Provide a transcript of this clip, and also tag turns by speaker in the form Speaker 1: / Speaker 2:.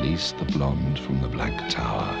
Speaker 1: release the blonde from the Black Tower.